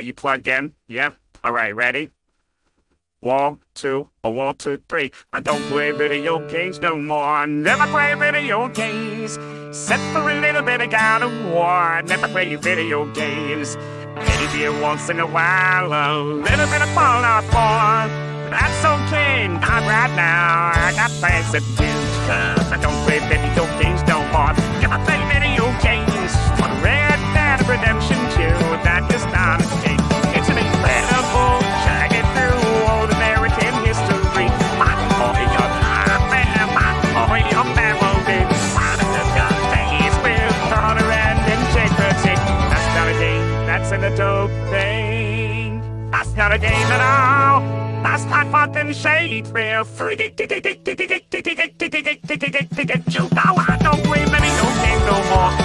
Are you plugged in? Yep. All right, ready? One, two, a one, two, three. I don't play video games no more. I Never play video games. Except for a little bit of God of War. Never play video games. Maybe once in a while, a little bit of Fallout 4. That's okay, not right now. I got plans to do. Cause I don't play video game, that's an adult thing. That's not a game at all. That's not fucking shade real free. You know I don't play video games no more.